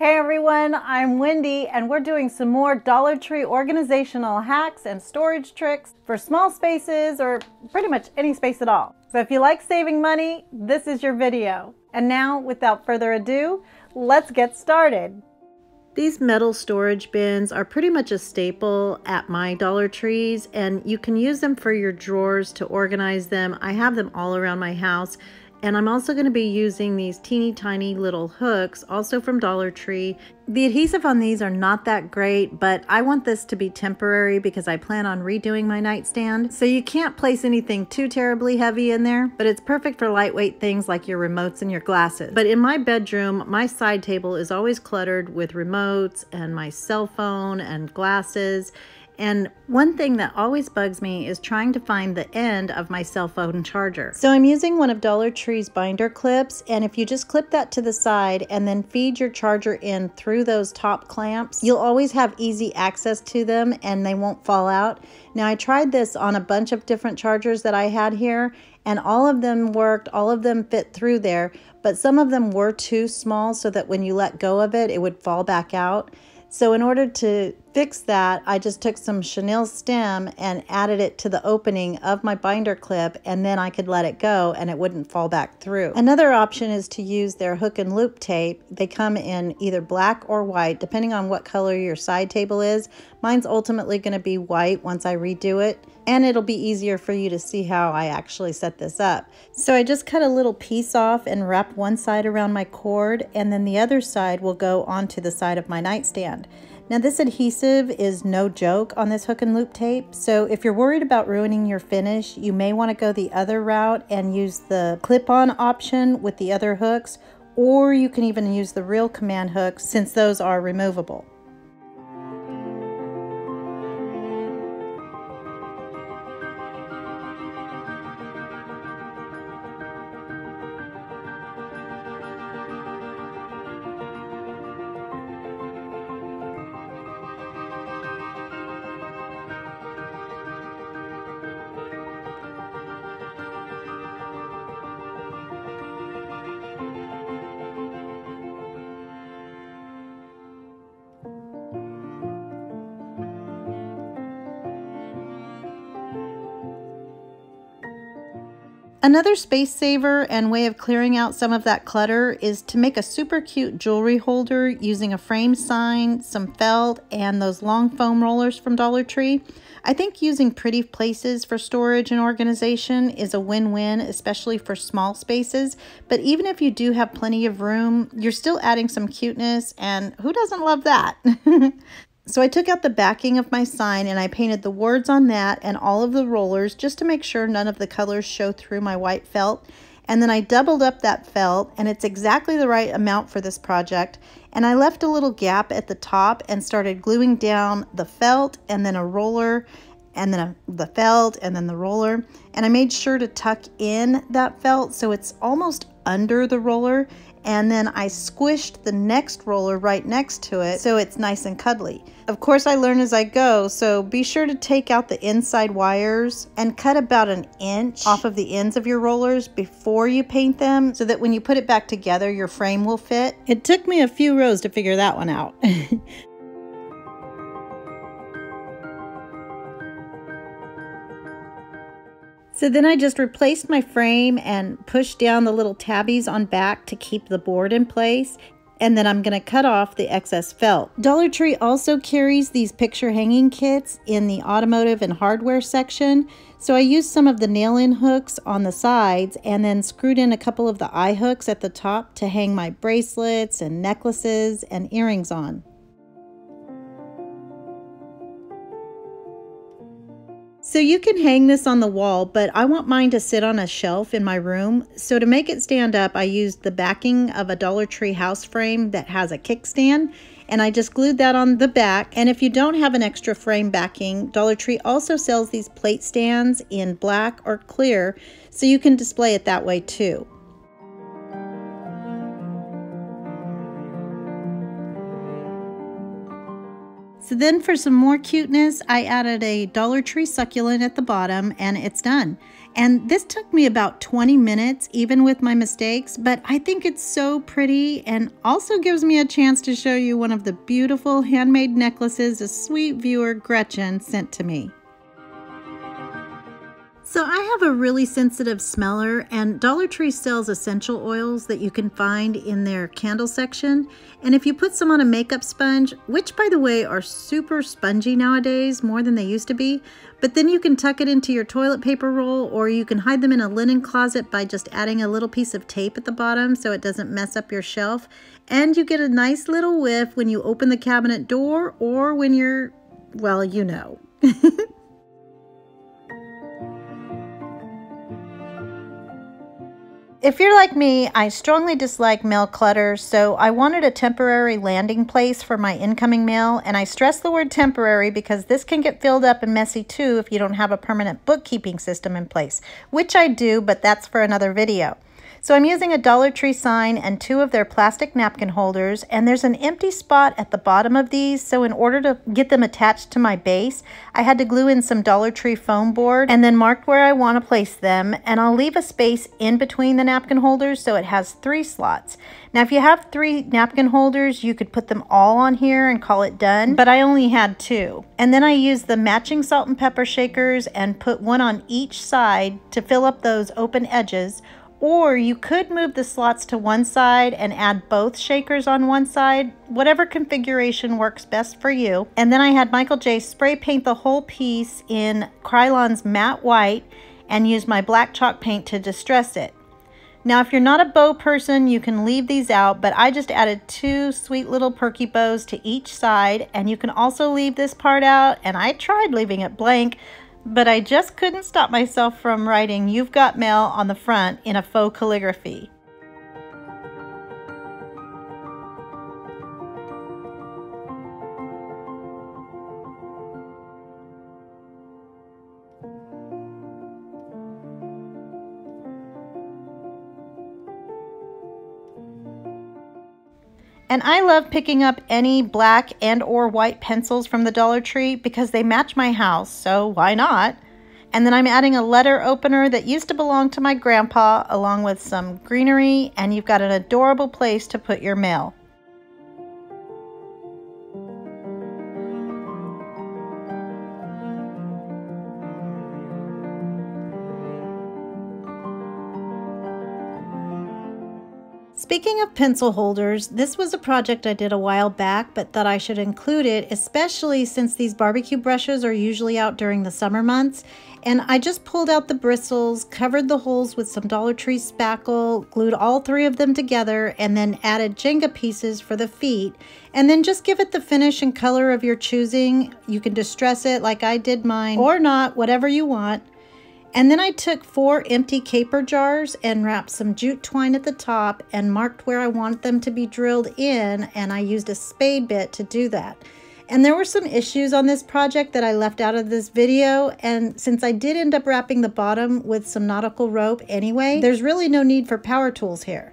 Hey everyone, I'm Wendy and we're doing some more Dollar Tree organizational hacks and storage tricks for small spaces or pretty much any space at all. So if you like saving money, this is your video. And now, without further ado, let's get started. These metal storage bins are pretty much a staple at my Dollar Trees and you can use them for your drawers to organize them. I have them all around my house and I'm also going to be using these teeny tiny little hooks, also from Dollar Tree. The adhesive on these are not that great, but I want this to be temporary because I plan on redoing my nightstand. So you can't place anything too terribly heavy in there, but it's perfect for lightweight things like your remotes and your glasses. But in my bedroom, my side table is always cluttered with remotes and my cell phone and glasses. And one thing that always bugs me is trying to find the end of my cell phone charger. So I'm using one of Dollar Tree's binder clips, and if you just clip that to the side and then feed your charger in through those top clamps, you'll always have easy access to them and they won't fall out. Now I tried this on a bunch of different chargers that I had here, and all of them worked, all of them fit through there, but some of them were too small so that when you let go of it, it would fall back out. So in order to fix that, I just took some chenille stem and added it to the opening of my binder clip and then I could let it go and it wouldn't fall back through. Another option is to use their hook and loop tape. They come in either black or white depending on what color your side table is. Mine's ultimately going to be white once I redo it and it'll be easier for you to see how I actually set this up. So I just cut a little piece off and wrap one side around my cord and then the other side will go onto the side of my nightstand. Now this adhesive is no joke on this hook and loop tape, so if you're worried about ruining your finish, you may want to go the other route and use the clip-on option with the other hooks, or you can even use the real command hooks since those are removable. Another space saver and way of clearing out some of that clutter is to make a super cute jewelry holder using a frame sign, some felt, and those long foam rollers from Dollar Tree. I think using pretty places for storage and organization is a win-win, especially for small spaces. But even if you do have plenty of room, you're still adding some cuteness, and who doesn't love that? So I took out the backing of my sign and I painted the words on that and all of the rollers just to make sure none of the colors show through my white felt. And then I doubled up that felt and it's exactly the right amount for this project. And I left a little gap at the top and started gluing down the felt and then a roller and then a, the felt and then the roller. And I made sure to tuck in that felt so it's almost under the roller and then I squished the next roller right next to it so it's nice and cuddly. Of course I learn as I go, so be sure to take out the inside wires and cut about an inch off of the ends of your rollers before you paint them so that when you put it back together your frame will fit. It took me a few rows to figure that one out. So then I just replaced my frame and pushed down the little tabbies on back to keep the board in place. And then I'm going to cut off the excess felt. Dollar Tree also carries these picture hanging kits in the automotive and hardware section. So I used some of the nail-in hooks on the sides and then screwed in a couple of the eye hooks at the top to hang my bracelets and necklaces and earrings on. So you can hang this on the wall, but I want mine to sit on a shelf in my room. So to make it stand up, I used the backing of a Dollar Tree house frame that has a kickstand and I just glued that on the back. And if you don't have an extra frame backing, Dollar Tree also sells these plate stands in black or clear, so you can display it that way too. Then for some more cuteness, I added a Dollar Tree succulent at the bottom and it's done. And this took me about 20 minutes, even with my mistakes, but I think it's so pretty and also gives me a chance to show you one of the beautiful handmade necklaces a sweet viewer Gretchen sent to me. So I have a really sensitive smeller and Dollar Tree sells essential oils that you can find in their candle section. And if you put some on a makeup sponge, which by the way are super spongy nowadays, more than they used to be, but then you can tuck it into your toilet paper roll or you can hide them in a linen closet by just adding a little piece of tape at the bottom so it doesn't mess up your shelf. And you get a nice little whiff when you open the cabinet door or when you're, well, you know. If you're like me, I strongly dislike mail clutter, so I wanted a temporary landing place for my incoming mail, and I stress the word temporary because this can get filled up and messy too if you don't have a permanent bookkeeping system in place, which I do, but that's for another video. So I'm using a Dollar Tree sign and two of their plastic napkin holders and there's an empty spot at the bottom of these so in order to get them attached to my base I had to glue in some Dollar Tree foam board and then marked where I want to place them and I'll leave a space in between the napkin holders so it has three slots. Now if you have three napkin holders you could put them all on here and call it done but I only had two. And then I used the matching salt and pepper shakers and put one on each side to fill up those open edges or you could move the slots to one side and add both shakers on one side, whatever configuration works best for you. And then I had Michael J spray paint the whole piece in Krylon's matte white and use my black chalk paint to distress it. Now, if you're not a bow person, you can leave these out, but I just added two sweet little perky bows to each side, and you can also leave this part out, and I tried leaving it blank, but I just couldn't stop myself from writing You've Got Mail on the front in a faux calligraphy. And I love picking up any black and or white pencils from the Dollar Tree because they match my house, so why not? And then I'm adding a letter opener that used to belong to my grandpa along with some greenery and you've got an adorable place to put your mail. Speaking of pencil holders, this was a project I did a while back, but thought I should include it, especially since these barbecue brushes are usually out during the summer months. And I just pulled out the bristles, covered the holes with some Dollar Tree spackle, glued all three of them together, and then added Jenga pieces for the feet. And then just give it the finish and color of your choosing. You can distress it like I did mine, or not, whatever you want. And then I took four empty caper jars and wrapped some jute twine at the top and marked where I want them to be drilled in and I used a spade bit to do that. And there were some issues on this project that I left out of this video and since I did end up wrapping the bottom with some nautical rope anyway, there's really no need for power tools here.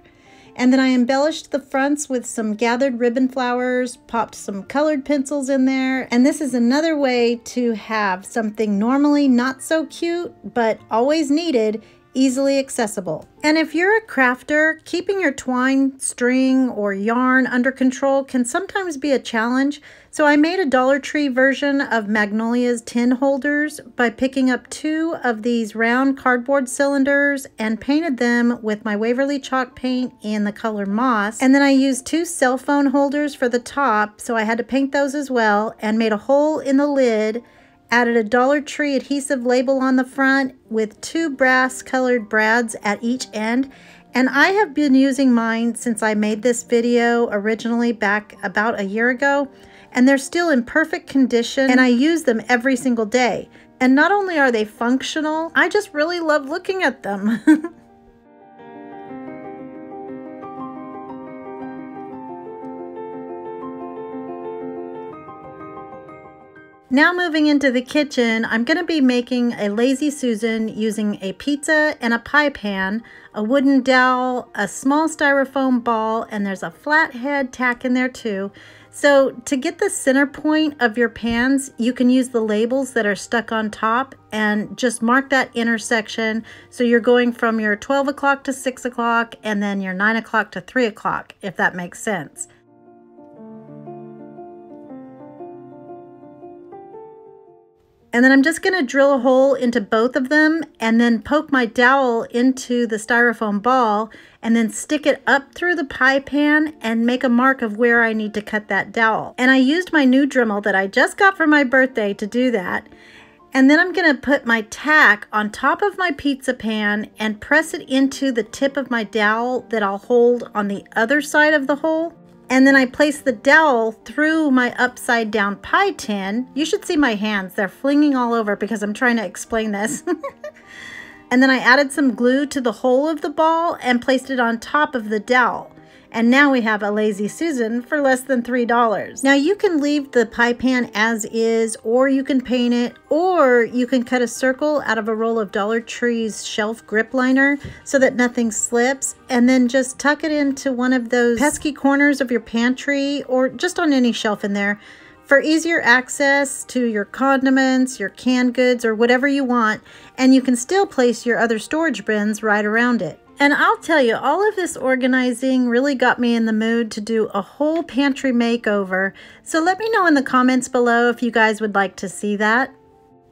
And then I embellished the fronts with some gathered ribbon flowers, popped some colored pencils in there. And this is another way to have something normally not so cute, but always needed easily accessible. And if you're a crafter, keeping your twine, string, or yarn under control can sometimes be a challenge. So I made a Dollar Tree version of Magnolia's tin holders by picking up two of these round cardboard cylinders and painted them with my Waverly chalk paint in the color moss. And then I used two cell phone holders for the top, so I had to paint those as well, and made a hole in the lid Added a Dollar Tree adhesive label on the front with two brass colored brads at each end. And I have been using mine since I made this video originally back about a year ago. And they're still in perfect condition and I use them every single day. And not only are they functional, I just really love looking at them. Now moving into the kitchen, I'm going to be making a Lazy Susan using a pizza and a pie pan, a wooden dowel, a small styrofoam ball, and there's a flathead tack in there too. So to get the center point of your pans, you can use the labels that are stuck on top and just mark that intersection. So you're going from your 12 o'clock to 6 o'clock and then your 9 o'clock to 3 o'clock, if that makes sense. And then I'm just going to drill a hole into both of them and then poke my dowel into the styrofoam ball and then stick it up through the pie pan and make a mark of where I need to cut that dowel. And I used my new Dremel that I just got for my birthday to do that. And then I'm going to put my tack on top of my pizza pan and press it into the tip of my dowel that I'll hold on the other side of the hole. And then I place the dowel through my upside down pie tin. You should see my hands. They're flinging all over because I'm trying to explain this. and then I added some glue to the hole of the ball and placed it on top of the dowel. And now we have a Lazy Susan for less than $3. Now you can leave the pie pan as is, or you can paint it, or you can cut a circle out of a roll of Dollar Tree's shelf grip liner so that nothing slips, and then just tuck it into one of those pesky corners of your pantry, or just on any shelf in there for easier access to your condiments, your canned goods, or whatever you want, and you can still place your other storage bins right around it. And I'll tell you, all of this organizing really got me in the mood to do a whole pantry makeover. So let me know in the comments below if you guys would like to see that.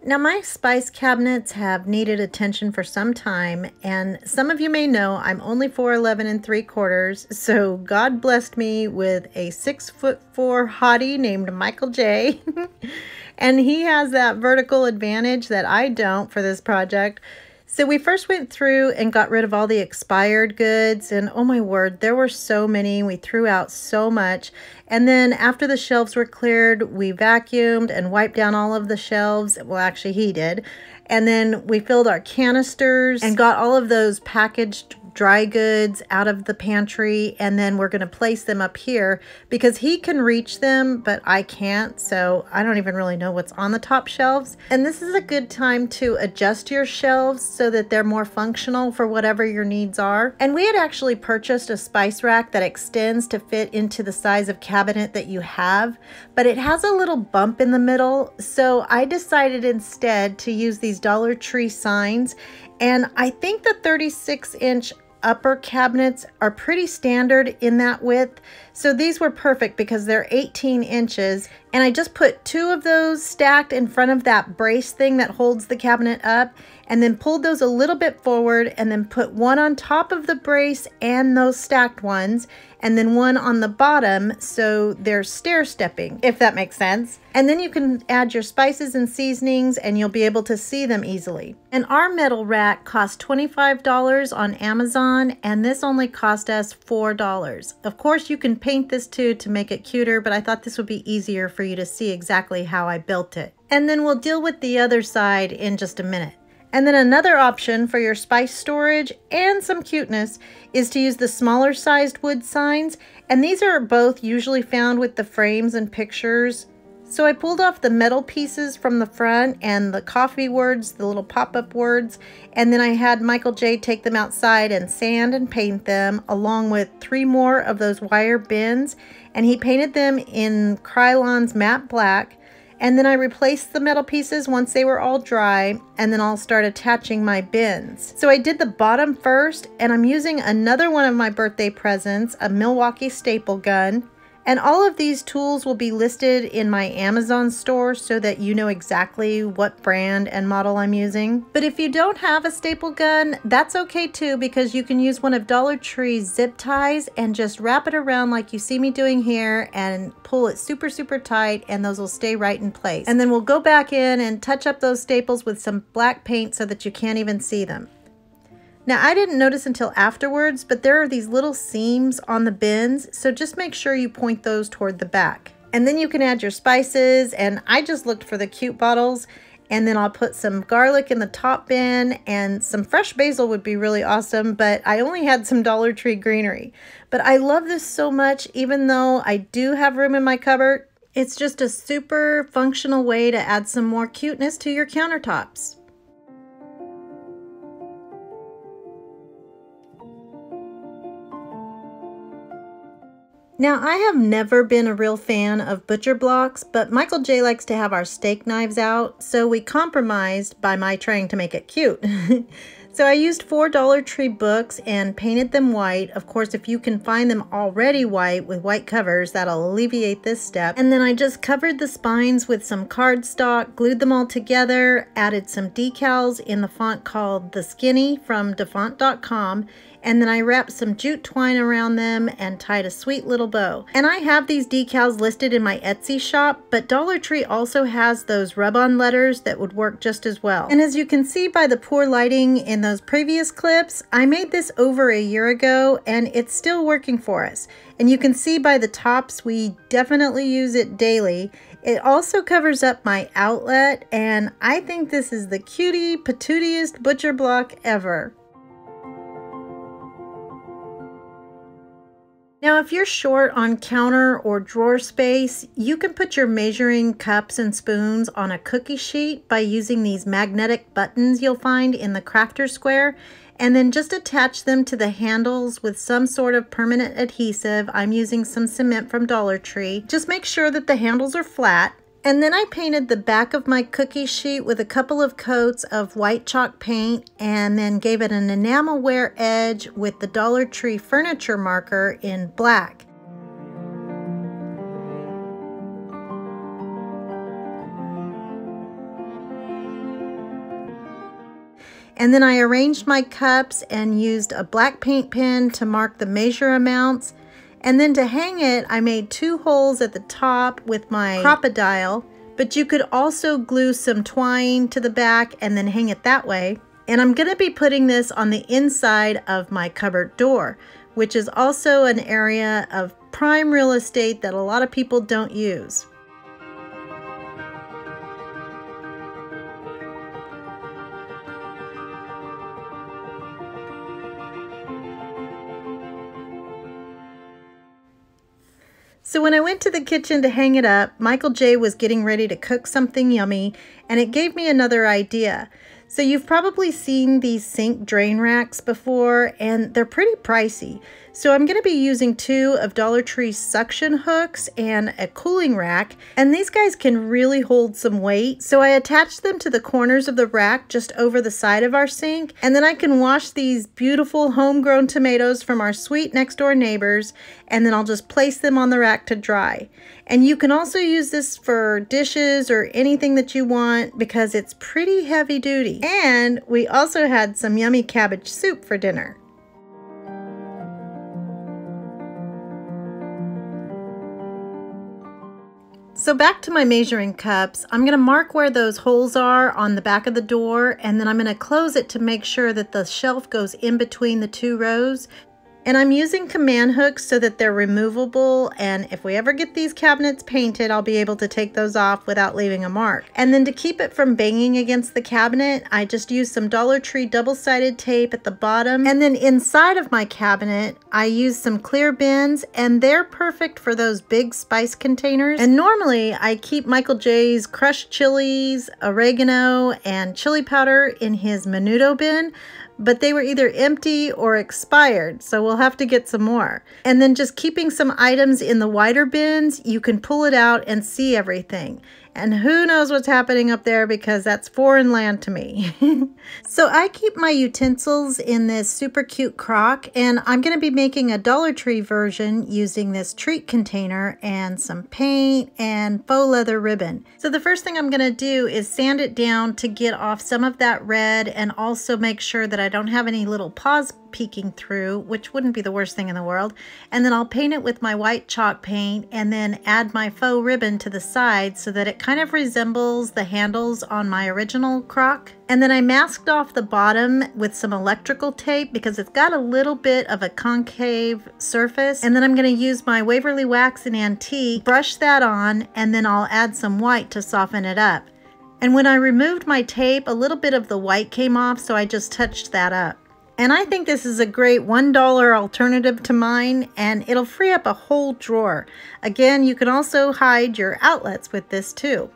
Now my spice cabinets have needed attention for some time and some of you may know I'm only 4'11 and 3 quarters so God blessed me with a 6 foot 4 hottie named Michael J and he has that vertical advantage that I don't for this project so we first went through and got rid of all the expired goods and oh my word, there were so many. We threw out so much. And then after the shelves were cleared, we vacuumed and wiped down all of the shelves. Well, actually he did. And then we filled our canisters and got all of those packaged dry goods out of the pantry and then we're going to place them up here because he can reach them but I can't so I don't even really know what's on the top shelves. And this is a good time to adjust your shelves so that they're more functional for whatever your needs are. And we had actually purchased a spice rack that extends to fit into the size of cabinet that you have but it has a little bump in the middle. So I decided instead to use these Dollar Tree signs and I think the 36 inch upper cabinets are pretty standard in that width. So these were perfect because they're 18 inches. And I just put two of those stacked in front of that brace thing that holds the cabinet up and then pulled those a little bit forward and then put one on top of the brace and those stacked ones and then one on the bottom so they're stair stepping, if that makes sense. And then you can add your spices and seasonings and you'll be able to see them easily. And our metal rack cost $25 on Amazon and this only cost us $4. Of course you can paint this too to make it cuter, but I thought this would be easier for you to see exactly how I built it. And then we'll deal with the other side in just a minute. And then another option for your spice storage and some cuteness is to use the smaller sized wood signs. And these are both usually found with the frames and pictures. So I pulled off the metal pieces from the front and the coffee words, the little pop-up words, and then I had Michael J take them outside and sand and paint them along with three more of those wire bins. And he painted them in Krylon's matte black and then I replaced the metal pieces once they were all dry, and then I'll start attaching my bins. So I did the bottom first, and I'm using another one of my birthday presents, a Milwaukee staple gun. And all of these tools will be listed in my Amazon store so that you know exactly what brand and model I'm using. But if you don't have a staple gun, that's okay too because you can use one of Dollar Tree's zip ties and just wrap it around like you see me doing here and pull it super, super tight and those will stay right in place. And then we'll go back in and touch up those staples with some black paint so that you can't even see them. Now I didn't notice until afterwards, but there are these little seams on the bins, so just make sure you point those toward the back. And then you can add your spices, and I just looked for the cute bottles, and then I'll put some garlic in the top bin, and some fresh basil would be really awesome, but I only had some Dollar Tree greenery. But I love this so much, even though I do have room in my cupboard, It's just a super functional way to add some more cuteness to your countertops. Now, I have never been a real fan of butcher blocks, but Michael J likes to have our steak knives out, so we compromised by my trying to make it cute. So I used four Dollar Tree books and painted them white. Of course, if you can find them already white with white covers, that'll alleviate this step. And then I just covered the spines with some cardstock, glued them all together, added some decals in the font called The Skinny from dafont.com, and then I wrapped some jute twine around them and tied a sweet little bow. And I have these decals listed in my Etsy shop, but Dollar Tree also has those rub-on letters that would work just as well. And as you can see by the poor lighting in those previous clips, I made this over a year ago and it's still working for us. And you can see by the tops, we definitely use it daily. It also covers up my outlet and I think this is the cutie patootiest butcher block ever. Now, if you're short on counter or drawer space, you can put your measuring cups and spoons on a cookie sheet by using these magnetic buttons you'll find in the crafter square and then just attach them to the handles with some sort of permanent adhesive. I'm using some cement from Dollar Tree. Just make sure that the handles are flat and then I painted the back of my cookie sheet with a couple of coats of white chalk paint and then gave it an enamelware edge with the Dollar Tree furniture marker in black. And then I arranged my cups and used a black paint pen to mark the measure amounts and then to hang it, I made two holes at the top with my Crop-A-Dile, but you could also glue some twine to the back and then hang it that way. And I'm gonna be putting this on the inside of my cupboard door, which is also an area of prime real estate that a lot of people don't use. So when I went to the kitchen to hang it up, Michael J was getting ready to cook something yummy, and it gave me another idea. So you've probably seen these sink drain racks before, and they're pretty pricey. So I'm going to be using two of Dollar Tree's suction hooks and a cooling rack. And these guys can really hold some weight. So I attached them to the corners of the rack just over the side of our sink. And then I can wash these beautiful homegrown tomatoes from our sweet next door neighbors. And then I'll just place them on the rack to dry. And you can also use this for dishes or anything that you want because it's pretty heavy duty. And we also had some yummy cabbage soup for dinner. So back to my measuring cups, I'm going to mark where those holes are on the back of the door and then I'm going to close it to make sure that the shelf goes in between the two rows and I'm using command hooks so that they're removable and if we ever get these cabinets painted, I'll be able to take those off without leaving a mark. And then to keep it from banging against the cabinet, I just used some Dollar Tree double-sided tape at the bottom. And then inside of my cabinet, I used some clear bins and they're perfect for those big spice containers. And normally I keep Michael J's crushed chilies, oregano, and chili powder in his menudo bin, but they were either empty or expired, so we'll have to get some more. And then just keeping some items in the wider bins, you can pull it out and see everything. And who knows what's happening up there because that's foreign land to me. so I keep my utensils in this super cute crock and I'm going to be making a Dollar Tree version using this treat container and some paint and faux leather ribbon. So the first thing I'm going to do is sand it down to get off some of that red and also make sure that I don't have any little paws peeking through, which wouldn't be the worst thing in the world. And then I'll paint it with my white chalk paint and then add my faux ribbon to the side so that it kind of resembles the handles on my original crock. And then I masked off the bottom with some electrical tape because it's got a little bit of a concave surface. And then I'm going to use my Waverly Wax and Antique, brush that on, and then I'll add some white to soften it up. And when I removed my tape, a little bit of the white came off, so I just touched that up. And I think this is a great $1 alternative to mine and it'll free up a whole drawer. Again, you can also hide your outlets with this too.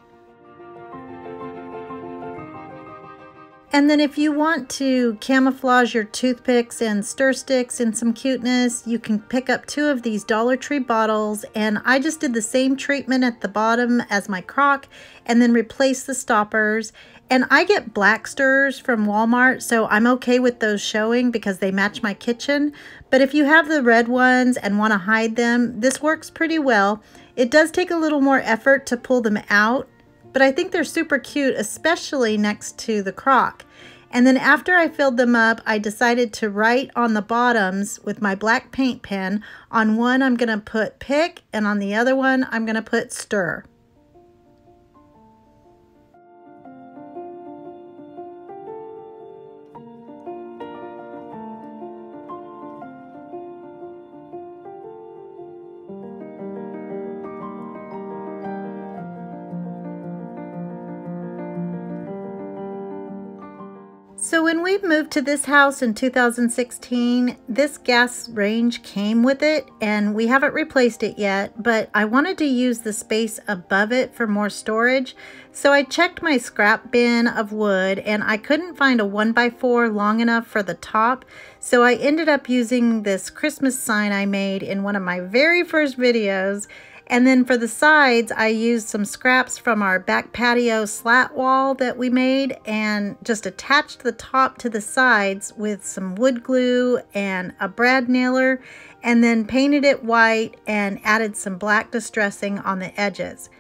And then if you want to camouflage your toothpicks and stir sticks in some cuteness, you can pick up two of these Dollar Tree bottles. And I just did the same treatment at the bottom as my crock and then replace the stoppers. And I get black stirs from Walmart, so I'm okay with those showing because they match my kitchen. But if you have the red ones and want to hide them, this works pretty well. It does take a little more effort to pull them out but I think they're super cute, especially next to the crock. And then after I filled them up, I decided to write on the bottoms with my black paint pen. On one, I'm going to put pick, and on the other one, I'm going to put stir. We moved to this house in 2016, this gas range came with it and we haven't replaced it yet, but I wanted to use the space above it for more storage. So I checked my scrap bin of wood and I couldn't find a 1x4 long enough for the top. So I ended up using this Christmas sign I made in one of my very first videos and then for the sides, I used some scraps from our back patio slat wall that we made and just attached the top to the sides with some wood glue and a brad nailer and then painted it white and added some black distressing on the edges.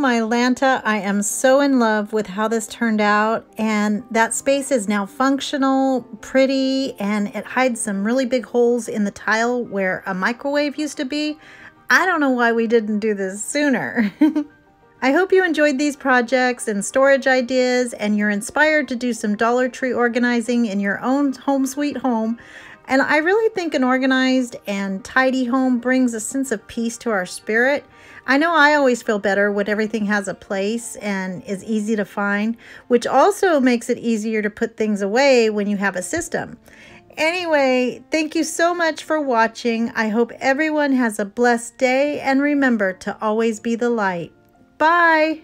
My Lanta, I am so in love with how this turned out and that space is now functional, pretty, and it hides some really big holes in the tile where a microwave used to be. I don't know why we didn't do this sooner. I hope you enjoyed these projects and storage ideas and you're inspired to do some Dollar Tree organizing in your own home sweet home. And I really think an organized and tidy home brings a sense of peace to our spirit. I know I always feel better when everything has a place and is easy to find, which also makes it easier to put things away when you have a system. Anyway, thank you so much for watching. I hope everyone has a blessed day and remember to always be the light. Bye!